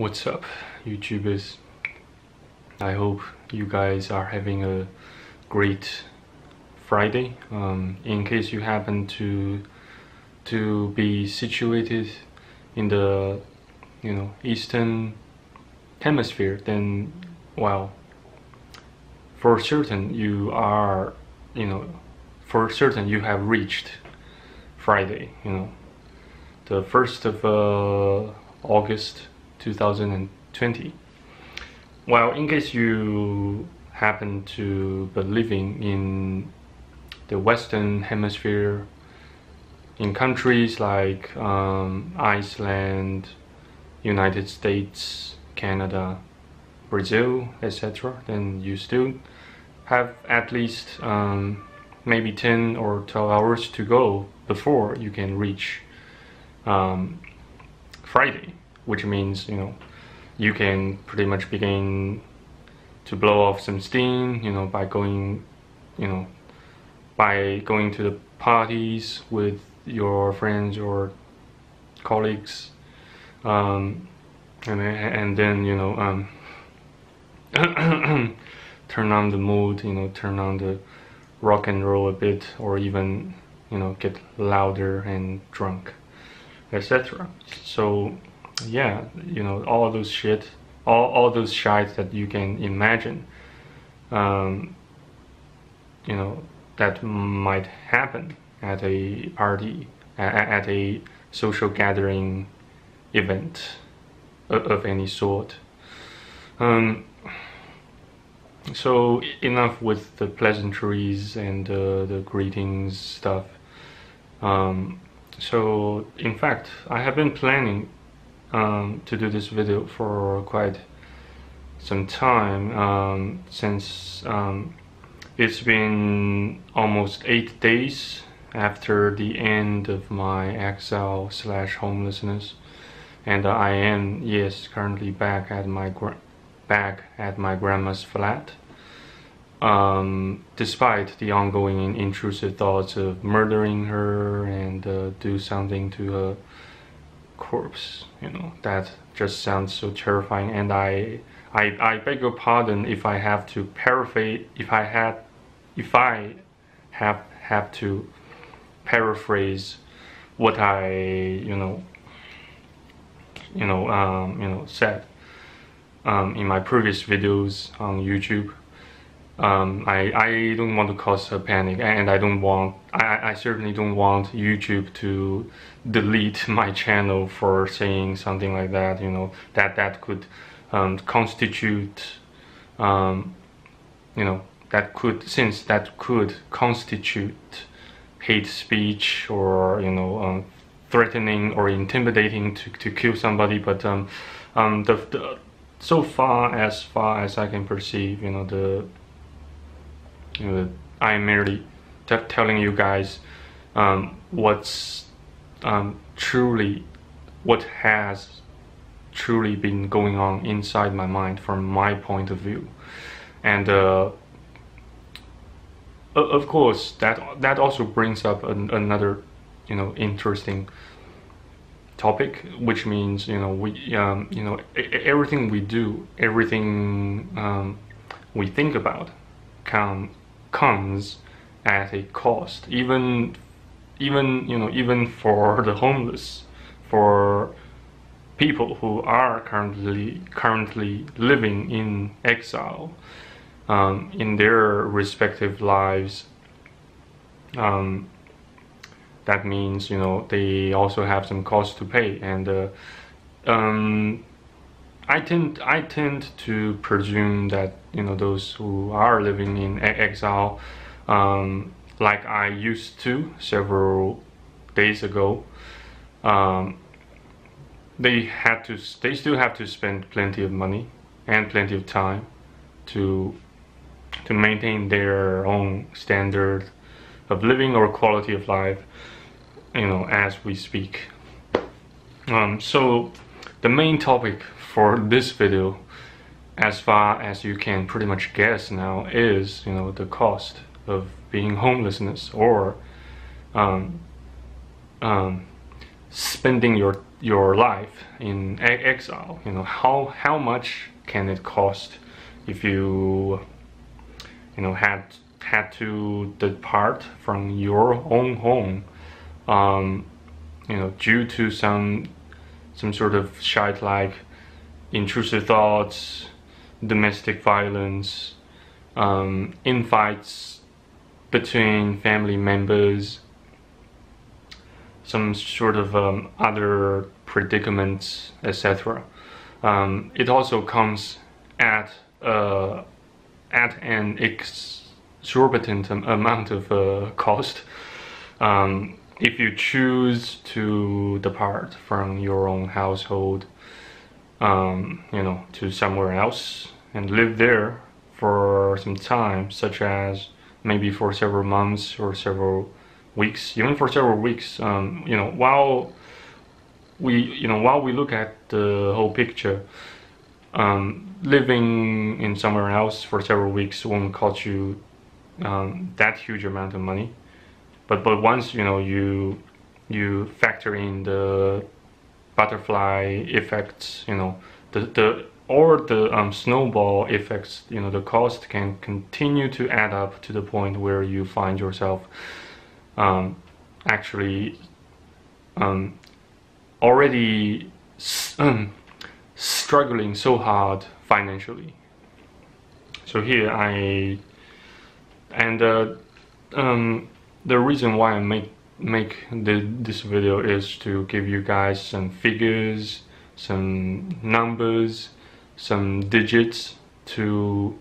What's up, YouTubers? I hope you guys are having a great Friday. Um, in case you happen to to be situated in the you know eastern hemisphere, then well, for certain you are you know for certain you have reached Friday. You know the first of uh, August 2020. Well, in case you happen to be living in the Western Hemisphere, in countries like um, Iceland, United States, Canada, Brazil, etc., then you still have at least um, maybe 10 or 12 hours to go before you can reach um, Friday which means you know you can pretty much begin to blow off some steam you know by going you know by going to the parties with your friends or colleagues. Um, and, and then you know um, turn on the mood you know turn on the rock and roll a bit or even you know get louder and drunk etc so yeah, you know, all those shit, all, all those shit that you can imagine, um, you know, that might happen at a party, at, a social gathering event of, of any sort. Um, so enough with the pleasantries and uh, the greetings stuff. Um, so in fact, I have been planning um, to do this video for quite some time um, since um, it's been almost eight days after the end of my exile slash homelessness. And uh, I am yes currently back at my back at my grandma's flat. Um, despite the ongoing intrusive thoughts of murdering her and uh, do something to her corpse you know? That just sounds so terrifying and I I, I beg your pardon if I have to paraphrase if I had if I have have to paraphrase what I you know you know um, you know said um, in my previous videos on YouTube um, I, I don't want to cause a panic and I don't want I, I certainly don't want YouTube to delete my channel for saying something like that you know that that could um, constitute um, you know that could since that could constitute hate speech or you know um, threatening or intimidating to, to kill somebody but um, um, the, the so far as far as I can perceive you know the know, I'm merely telling you guys um, what's um, truly, what has truly been going on inside my mind from my point of view, and uh, of course that that also brings up an, another, you know, interesting topic, which means you know we um, you know everything we do, everything um, we think about, can comes at a cost even even you know even for the homeless for people who are currently currently living in exile um, in their respective lives. Um, that means you know they also have some costs to pay and uh, um, I tend I tend to presume that you know those who are living in exile, um, like I used to several days ago, um, they had to they still have to spend plenty of money and plenty of time to to maintain their own standard of living or quality of life, you know, as we speak. Um, so the main topic for this video as far as you can pretty much guess now is you know the cost of being homelessness or um, um, spending your your life in exile. You know how how much can it cost if you you know had had to depart from your own home um, you know due to some some sort of shite like intrusive thoughts domestic violence um, infights between family members some sort of um, other predicaments, etc. Um, it also comes at uh, at an exorbitant amount of uh, cost um, if you choose to depart from your own household, um, you know, to somewhere else and live there for some time, such as maybe for several months or several weeks, even for several weeks. Um, you know, while we, you know, while we look at the whole picture, um, living in somewhere else for several weeks won't cost you um, that huge amount of money. But but once you know you you factor in the butterfly effects, you know, the the or the um, snowball effects, you know, the cost can continue to add up to the point where you find yourself um, actually um, already um, struggling so hard financially. So here I and uh, um, the reason why I make make the, this video is to give you guys some figures, some numbers, some digits to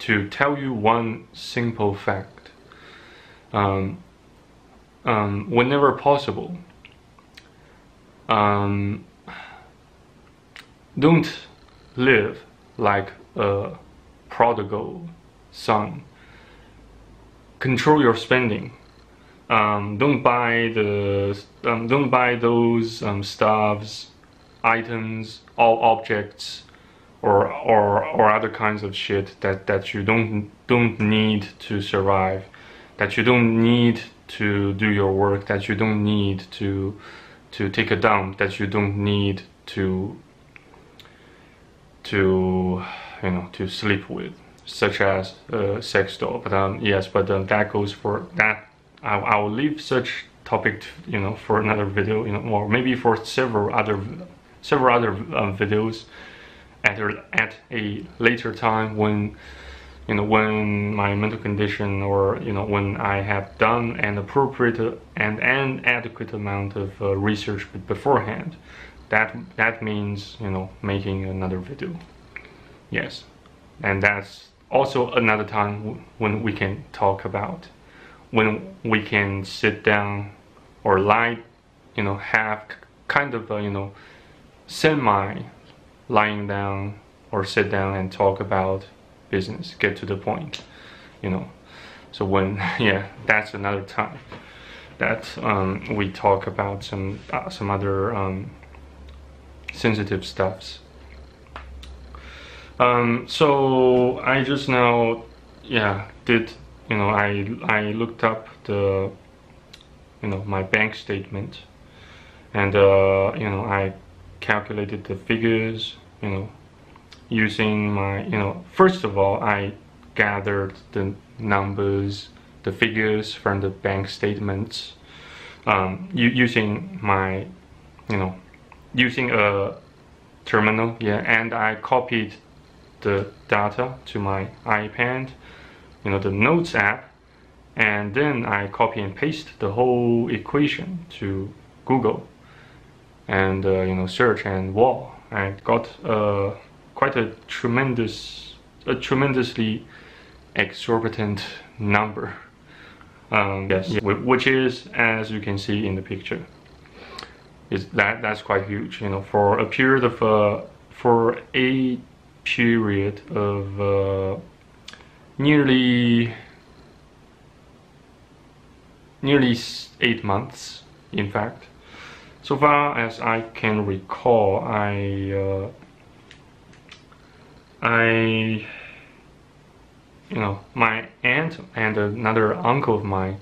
to tell you one simple fact um, um, whenever possible. Um, don't live like a prodigal son. Control your spending. Um, don't buy the um, don't buy those um, stuffs, items, all objects, or or or other kinds of shit that that you don't don't need to survive that you don't need to do your work, that you don't need to to take a dump, that you don't need to to you know to sleep with, such as a sex doll. But um, yes, but um, that goes for that. I, I will leave such topic, to, you know, for another video, you know, or maybe for several other several other um, videos at a, at a later time when you know when my mental condition or you know when I have done an appropriate and an adequate amount of uh, research beforehand. That that means you know making another video. Yes. And that's also another time when we can talk about when we can sit down or lie you know have kind of a, you know semi lying down or sit down and talk about business, get to the point, you know. So when, yeah, that's another time that um, we talk about some uh, some other um, sensitive stuffs. Um, so I just now, yeah, did you know I I looked up the you know my bank statement, and uh, you know I calculated the figures, you know using my, you know, first of all, I gathered the numbers, the figures from the bank statements, um, using my, you know, using a terminal, yeah, and I copied the data to my iPad, you know, the Notes app, and then I copy and paste the whole equation to Google and, uh, you know, search and wall. I got a uh, quite a tremendous, a tremendously exorbitant number. Um, yes, which is as you can see in the picture. Is that that's quite huge, you know, for a period of uh, for a period of uh, nearly nearly eight months, in fact. So far as I can recall, I uh, I, you know, my aunt and another uncle of mine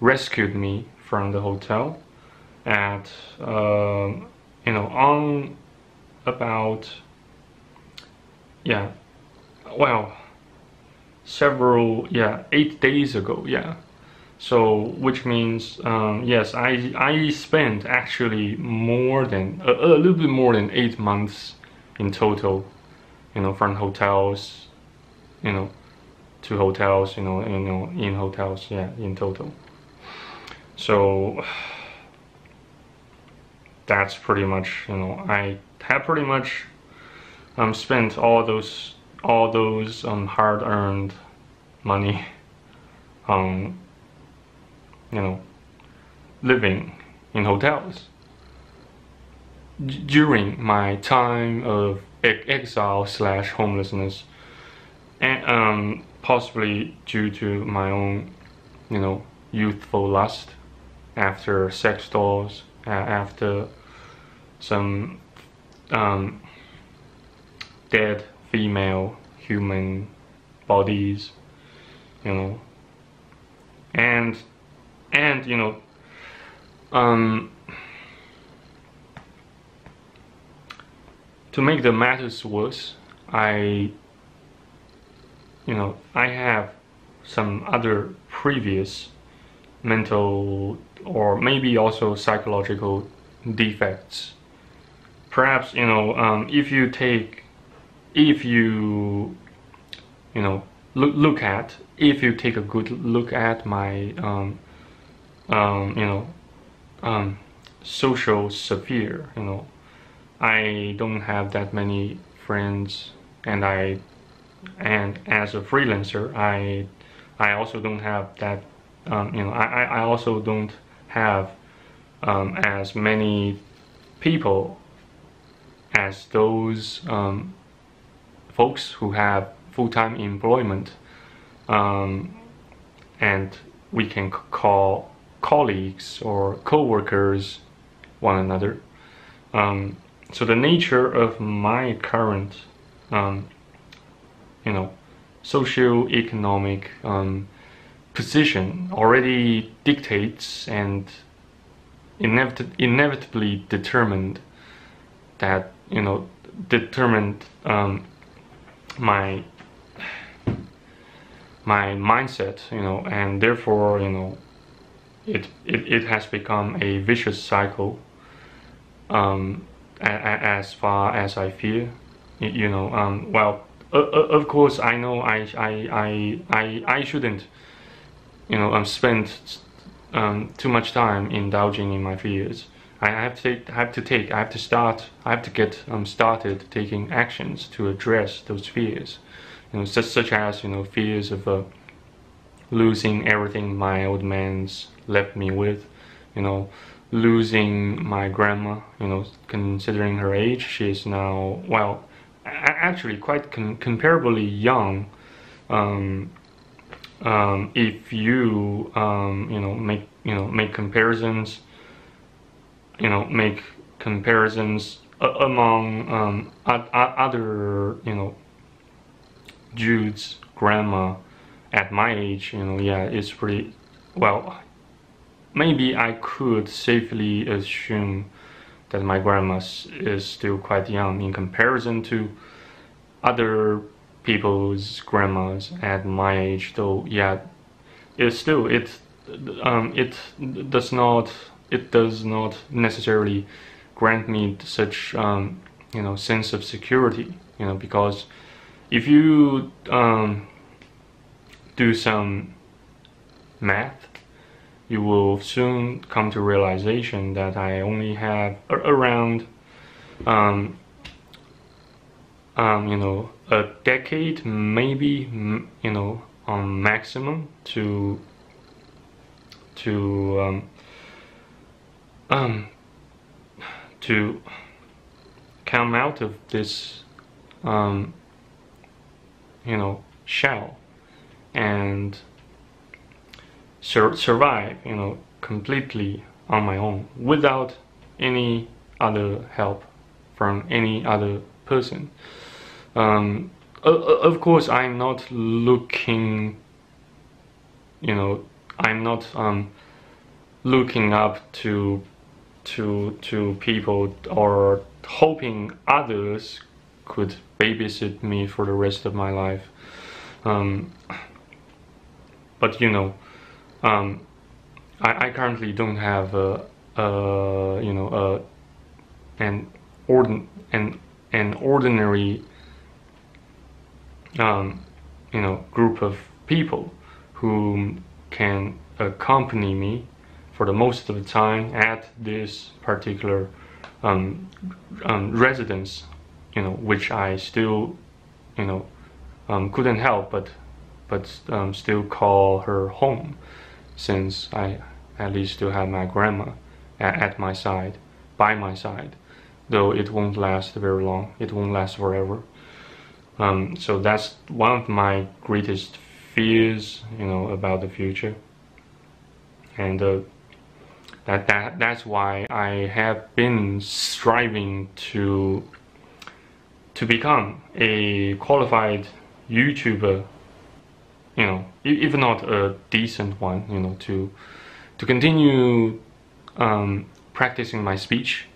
rescued me from the hotel at uh, you know on about yeah well several yeah eight days ago yeah. So which means um, yes I I spent actually more than a, a little bit more than eight months in total you know from hotels you know to hotels you know you know in hotels yeah in total. So that's pretty much you know I have pretty much um spent all those all those um hard-earned money on you know living in hotels. During my time of exile slash homelessness and um possibly due to my own you know youthful lust after sex dolls uh, after some um, dead female human bodies you know. And and you know um, to make the matters worse I you know I have some other previous mental or maybe also psychological defects. Perhaps you know um, if you take if you you know look look at if you take a good look at my um, um, you know um, social sphere you know I don't have that many friends and I and as a freelancer I I also don't have that um, you know I, I also don't have um, as many people as those um, folks who have full-time employment um, and we can call colleagues or co-workers one another. Um, so the nature of my current um, you know socio-economic um, position already dictates and inevit inevitably determined that you know determined um, my my mindset you know and therefore you know it it, it has become a vicious cycle um, as far as I feel you know um, well uh, of course I know I I I I, I shouldn't you know um, spend um, too much time indulging in my fears. I have to have to take, I have to start, I have to get um, started taking actions to address those fears. You know, such, such as, you know, fears of uh, losing everything my old man's left me with, you know, losing my grandma, you know, considering her age, she is now, well, actually quite comparably young um, um, if you um, you know make you know make comparisons you know make comparisons among um, other you know Jude's grandma at my age you know yeah it's pretty well maybe I could safely assume that my grandma is still quite young in comparison to other people's grandmas at my age though yeah it still it um, it does not it does not necessarily grant me such um, you know sense of security you know because if you um, do some math you will soon come to realization that I only have around um, um, you know a decade maybe you know on maximum to to um, um, to come out of this um, you know shell and sur survive you know completely on my own without any other help from any other person. Um, of course I'm not looking you know I'm not um, looking up to to to people or hoping others could babysit me for the rest of my life. Um, but you know, um, I, I, currently don't have a, a you know a, an ordin an an ordinary um, you know group of people who can accompany me for the most of the time at this particular um, um, residence, you know, which I still, you know, um, couldn't help but but um, still call her home, since I at least still have my grandma at, at my side, by my side, though it won't last very long. It won't last forever. Um, so that's one of my greatest fears, you know, about the future. And uh, that, that that's why I have been striving to to become a qualified YouTuber, you know, if not a decent one, you know, to to continue um, practicing my speech,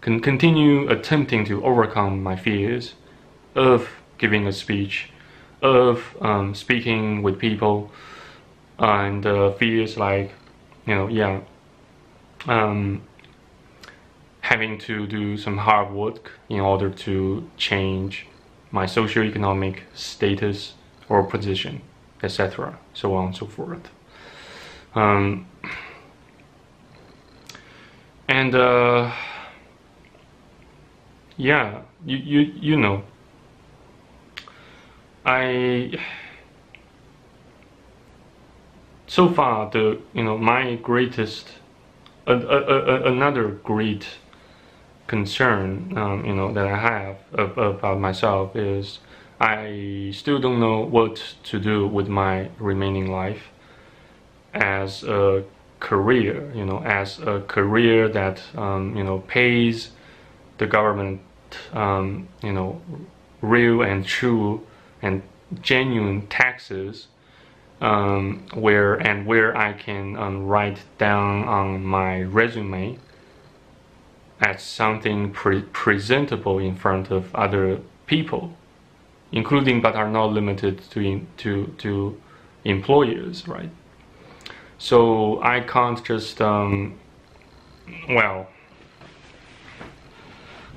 can continue attempting to overcome my fears of giving a speech, of um, speaking with people, and uh, fears like, you know, yeah, um, having to do some hard work in order to change my socioeconomic status or position, etc., so on and so forth. Um, and uh, yeah, you, you you know, I so far the you know my greatest a, a, another great concern um, you know that I have about myself is I still don't know what to do with my remaining life as a career you know as a career that um, you know pays the government um, you know real and true and genuine taxes um, where and where I can um, write down on my resume as something pre presentable in front of other people, including but are not limited to in, to to employers, right? So I can't just um, well,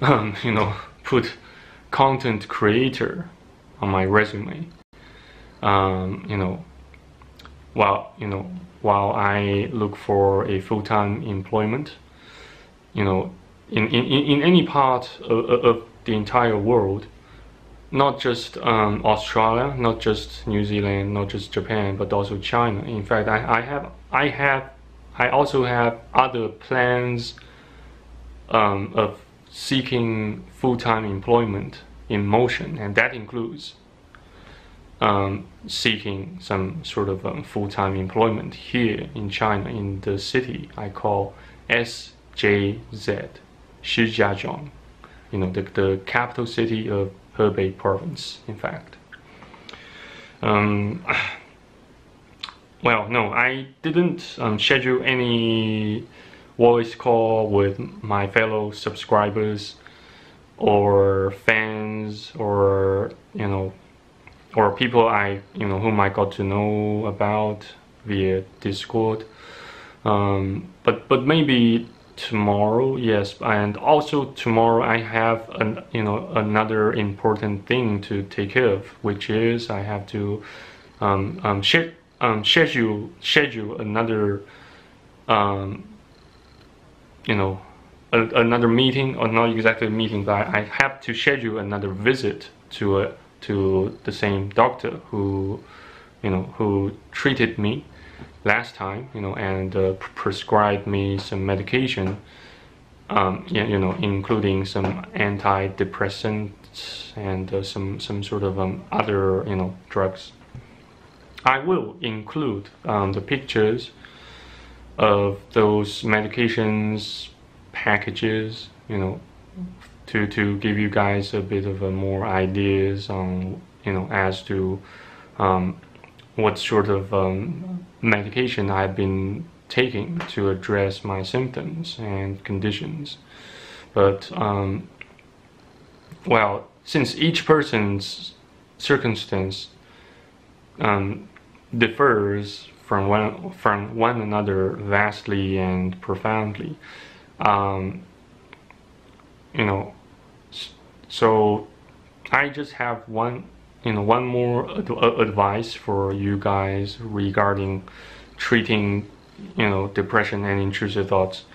um, you know, put content creator on my resume. Um, you know, while you know while I look for a full-time employment, you know, in, in, in any part of, of the entire world, not just um, Australia, not just New Zealand, not just Japan, but also China. In fact, I, I have I have I also have other plans um, of seeking full-time employment in motion, and that includes um, seeking some sort of um, full-time employment here in China, in the city I call SJZ, Shijiazhuang, you know, the, the capital city of Hebei province, in fact. Um, well, no, I didn't um, schedule any voice call with my fellow subscribers or fans or, you know, or people I you know whom I got to know about via Discord. Um, but but maybe tomorrow, yes, and also tomorrow I have an you know another important thing to take care of, which is I have to um, um, sh- um schedule schedule another um, you know a, another meeting or not exactly a meeting, but I, I have to schedule another visit to a to the same doctor who you know who treated me last time you know and uh, prescribed me some medication um, you know including some antidepressants and uh, some some sort of um, other you know drugs. I will include um, the pictures of those medications packages you know to to give you guys a bit of a more ideas on you know as to um, what sort of um, medication I've been taking to address my symptoms and conditions. But um, well, since each person's circumstance um, differs from one from one another vastly and profoundly, um, you know, so I just have one you know one more ad advice for you guys regarding treating you know depression and intrusive thoughts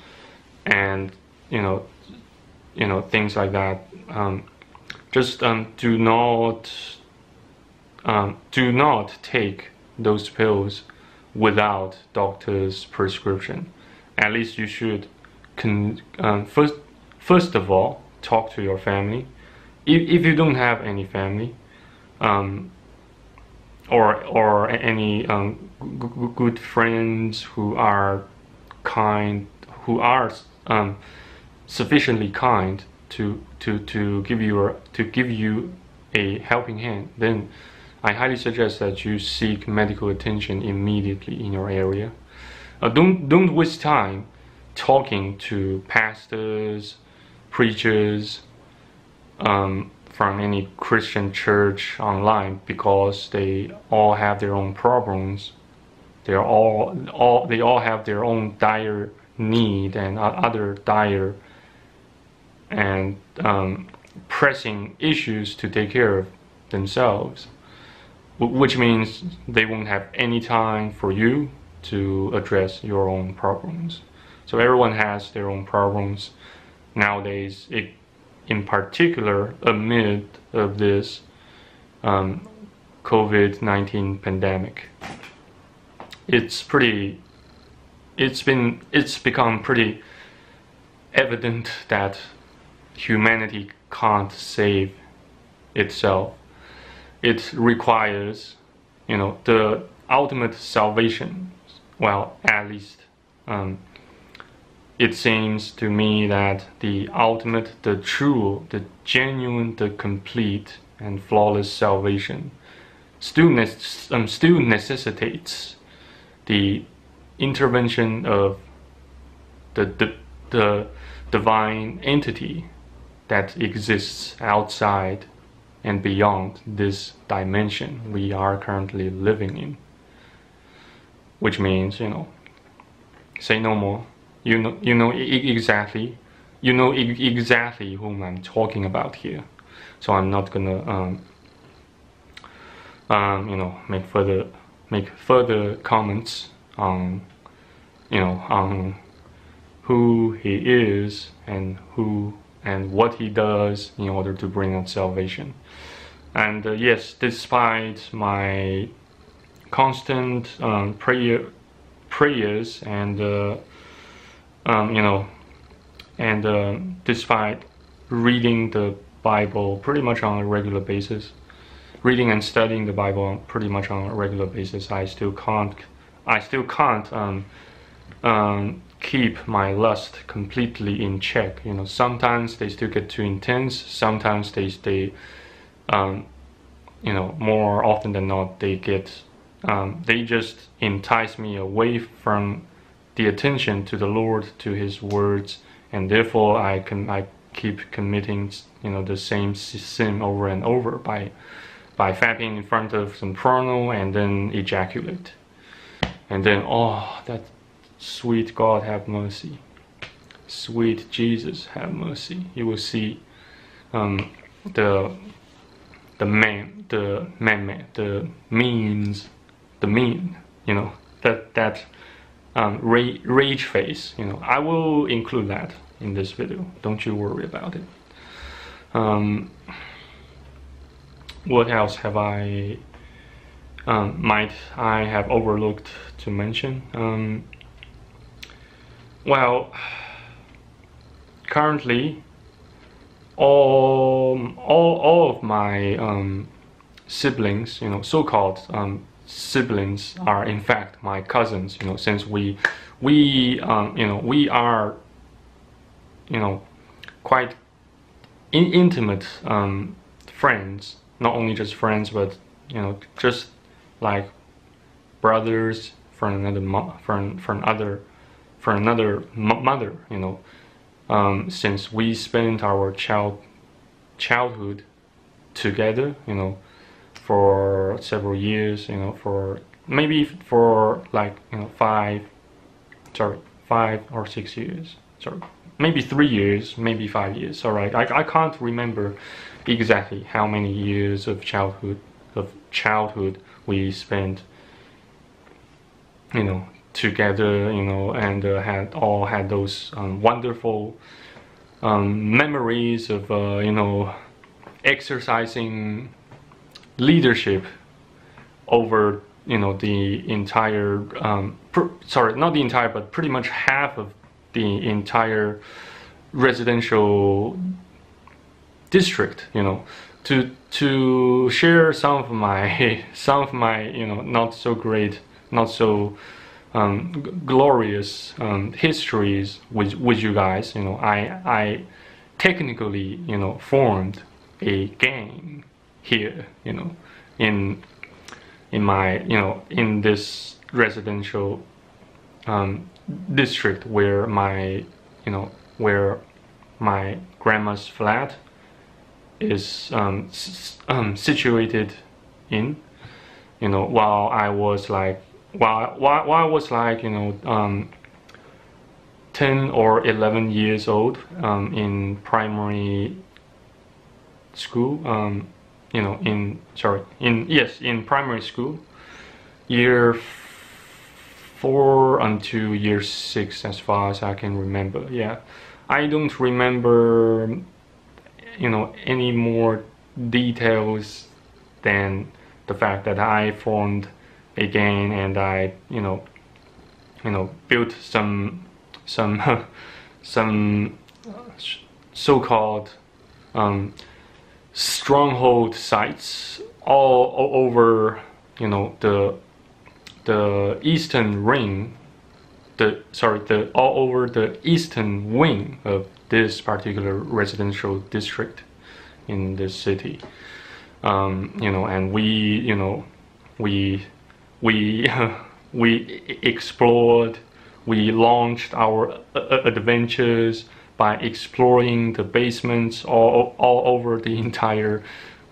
and you know you know things like that. Um, just um, do not um, do not take those pills without doctor's prescription. At least you should con um, first first of all talk to your family if, if you don't have any family um, or or any um, good friends who are kind, who are um, sufficiently kind to to to give you a, to give you a helping hand, then I highly suggest that you seek medical attention immediately in your area. Uh, don't don't waste time talking to pastors, preachers, um, from any Christian church online because they all have their own problems. They're all, all they all have their own dire need and other dire and um, pressing issues to take care of themselves, which means they won't have any time for you to address your own problems. So everyone has their own problems nowadays. It in particular amid of this um, COVID-19 pandemic. It's pretty, it's been, it's become pretty evident that humanity can't save itself. It requires, you know, the ultimate salvation. Well, at least um, it seems to me that the ultimate, the true, the genuine, the complete and flawless salvation still, ne um, still necessitates the intervention of the, the, the divine entity that exists outside and beyond this dimension we are currently living in. Which means, you know, say no more you know you know exactly you know exactly whom I'm talking about here. So I'm not gonna um, um, you know make further make further comments on you know on who he is and who and what he does in order to bring us salvation. And uh, yes despite my constant um, prayer prayers and uh, um, you know, and uh, despite reading the Bible pretty much on a regular basis, reading and studying the Bible pretty much on a regular basis, I still can't, I still can't um, um, keep my lust completely in check. You know, sometimes they still get too intense. Sometimes they stay, um, you know, more often than not, they get, um, they just entice me away from the attention to the Lord, to His words, and therefore I can I keep committing you know the same sin over and over by by fapping in front of some porno and then ejaculate, and then oh that sweet God have mercy, sweet Jesus have mercy. You will see um, the the man the man man the means the mean you know that that um, rage face. You know, I will include that in this video. Don't you worry about it. Um, what else have I um, might I have overlooked to mention? Um, well, currently, all all all of my um, siblings, you know, so-called um, siblings are in fact my cousins you know since we we um, you know we are you know quite in intimate um, friends. Not only just friends but you know just like brothers for another for an, for another for another mother you know. Um, since we spent our child childhood together you know for several years you know for maybe for like you know five sorry five or six years. Sorry maybe three years maybe five years. All right I, I can't remember exactly how many years of childhood of childhood we spent you know together you know and uh, had all had those um, wonderful um, memories of uh, you know exercising leadership over you know the entire um, sorry not the entire but pretty much half of the entire residential district you know. To to share some of my some of my you know not so great not so um, glorious um, histories with with you guys you know I I technically you know formed a gang here you know in in my you know in this residential um, district where my you know where my grandma's flat is um, um, situated in you know while I was like while, while, while I was like you know um, 10 or 11 years old um, in primary school um, you know in sorry in yes in primary school year four until year six as far as I can remember yeah. I don't remember you know any more details than the fact that I formed a gang and I you know you know built some some some so-called um, stronghold sites all, over you know the the eastern ring the sorry the all over the eastern wing of this particular residential district in this city. Um, you know and we you know we we we explored we launched our uh, uh, adventures by exploring the basements all, all over the entire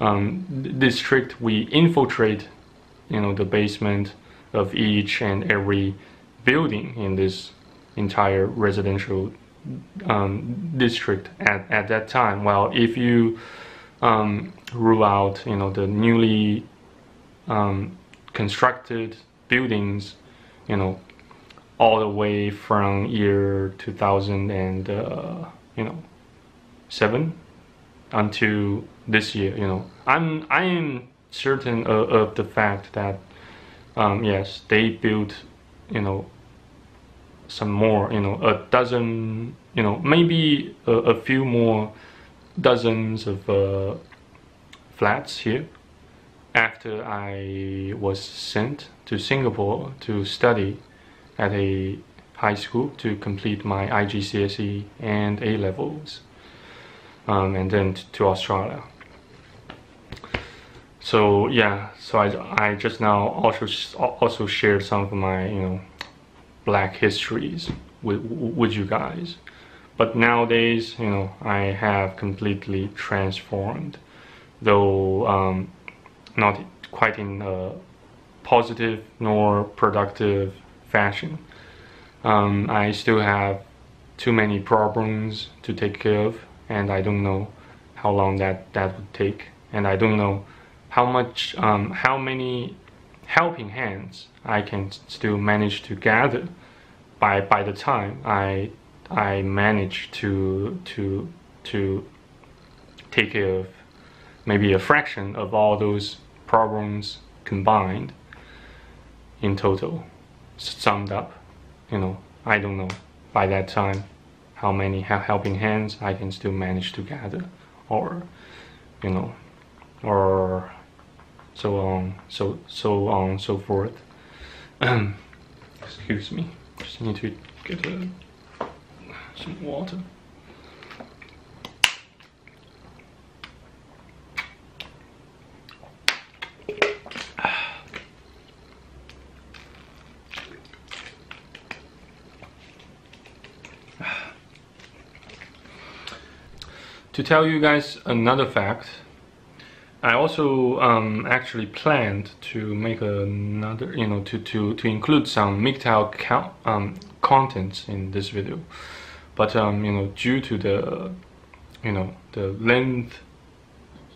um, district we infiltrate you know the basement of each and every building in this entire residential um, district at, at that time. Well, if you um, rule out, you know, the newly um, constructed buildings, you know, all the way from year 2000 and uh, you know seven until this year, you know, I'm I am certain of, of the fact that um, yes, they built, you know, some more, you know, a dozen, you know, maybe a, a few more dozens of uh, flats here after I was sent to Singapore to study at a high school to complete my IGCSE and A levels, um, and then to Australia. So yeah, so I, I just now also also shared some of my you know black histories with with you guys but nowadays you know I have completely transformed though um, not quite in a positive nor productive fashion. Um, I still have too many problems to take care of and I don't know how long that that would take. And I don't know how much um, how many helping hands I can still manage to gather by by the time I I manage to to to take care of maybe a fraction of all those problems combined in total summed up you know I don't know by that time how many helping hands I can still manage to gather or you know or so on, so so on, so forth. Excuse me. Just need to get uh, some water. To tell you guys another fact, I also um, actually planned to make another, you know, to, to, to include some MGTOW um, contents in this video. But, um, you know, due to the, you know, the length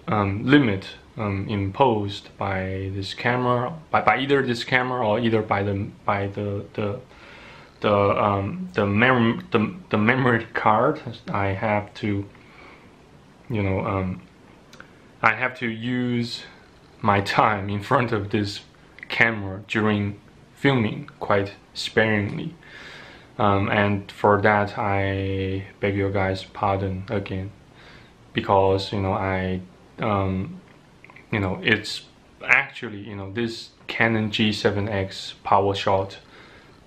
um, limit um, imposed by this camera, by, by either this camera or either by the, by the, the, the, um, the, mem the, the memory card, I have to, you know, um, I have to use my time in front of this camera during filming quite sparingly. Um, and for that I beg your guys pardon again because you know I um, you know it's actually you know this Canon G7X PowerShot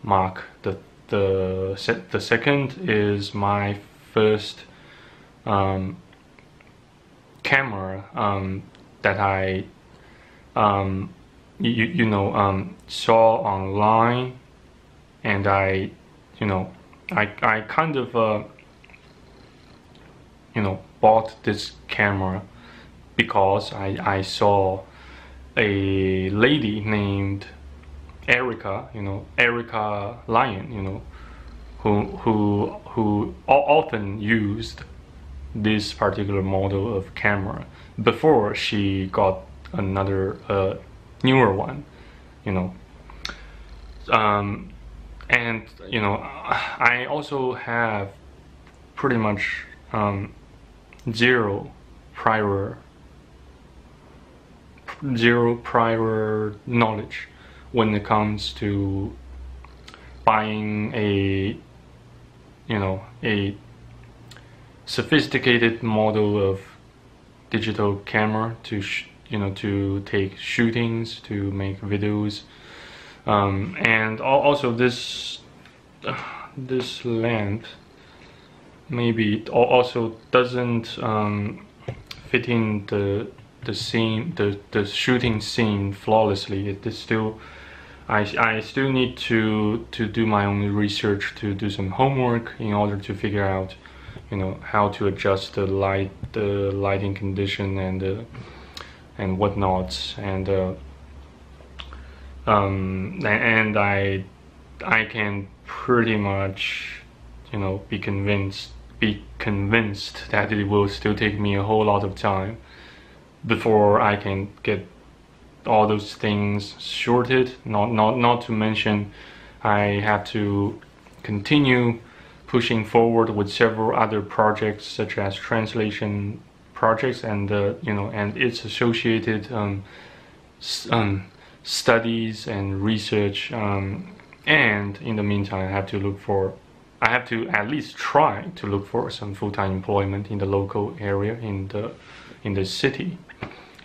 Mark the the the second is my first um, camera um, that I um, you, you know um, saw online and I you know I, I kind of uh, you know bought this camera because I, I saw a lady named Erica you know Erica Lyon you know who who who often used this particular model of camera. Before she got another uh, newer one you know. Um, and you know I also have pretty much um, zero prior zero prior knowledge when it comes to buying a you know a sophisticated model of digital camera to you know to take shootings to make videos. Um, and also this this lamp maybe also doesn't um, fit in the the scene the the shooting scene flawlessly. It is still I, I still need to to do my own research to do some homework in order to figure out you know how to adjust the light the lighting condition and uh, and whatnot and uh, um, and I I can pretty much you know be convinced be convinced that it will still take me a whole lot of time before I can get all those things sorted. Not not not to mention I have to continue pushing forward with several other projects such as translation projects and uh, you know and its associated um, um, studies and research um, and in the meantime I have to look for I have to at least try to look for some full-time employment in the local area in the in the city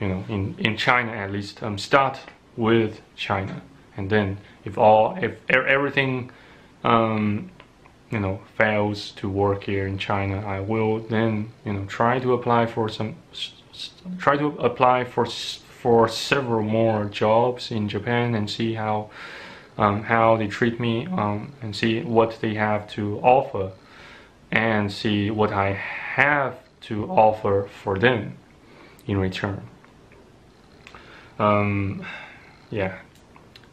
you know in in China at least. Um, start with China and then if all if everything um, you know fails to work here in China I will then you know try to apply for some try to apply for for several more jobs in Japan and see how um, how they treat me um, and see what they have to offer and see what I have to offer for them in return. Um, yeah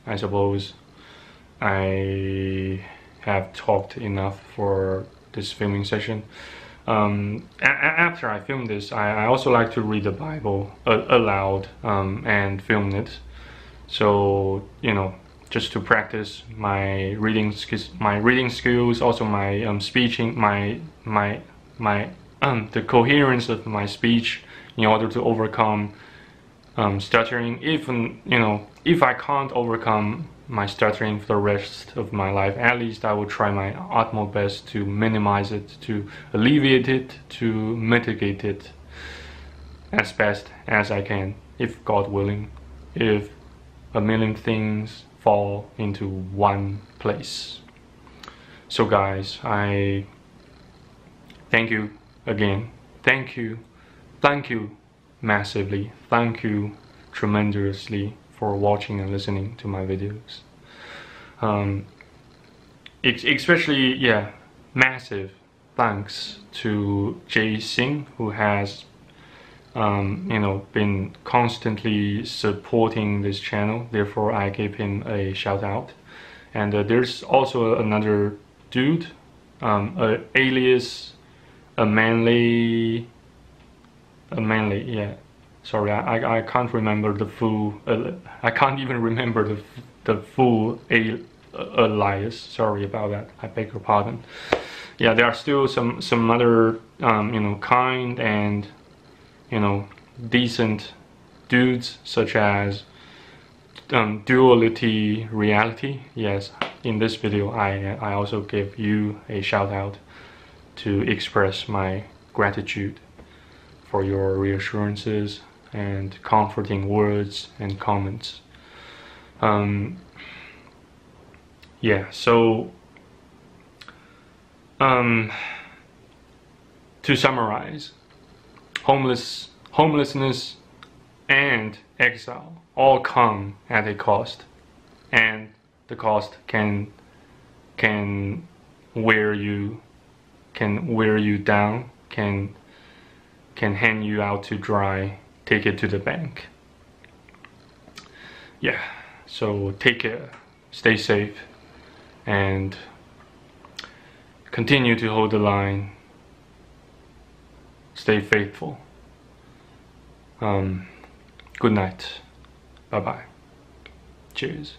I suppose I have talked enough for this filming session. Um, after I film this, I, I, also like to read the Bible aloud um, and film it. So you know, just to practice my reading skills, my reading skills, also my um, speaking, my my my um, the coherence of my speech in order to overcome um, stuttering. Even you know, if I can't overcome my stuttering for the rest of my life. At least I will try my utmost best to minimize it, to alleviate it, to mitigate it as best as I can, if God willing, if a million things fall into one place. So guys, I thank you again. Thank you. Thank you massively. Thank you tremendously for watching and listening to my videos. Um, especially, yeah, massive thanks to Jay Singh, who has um, you know been constantly supporting this channel. Therefore, I gave him a shout out. And uh, there's also another dude, um, alias, a manly, a manly, yeah. Sorry, I, I, can't remember the full. Uh, I can't even remember the the full a, alias. Sorry about that. I beg your pardon. Yeah, there are still some some other um, you know kind and you know decent dudes such as um, duality reality yes in this video I, I also give you a shout out to express my gratitude for your reassurances and comforting words and comments. Um, yeah so um, to summarize homeless homelessness and exile all come at a cost and the cost can can wear you can wear you down can can hang you out to dry take it to the bank yeah so take care stay safe and continue to hold the line stay faithful um, good night. Bye bye. Cheers.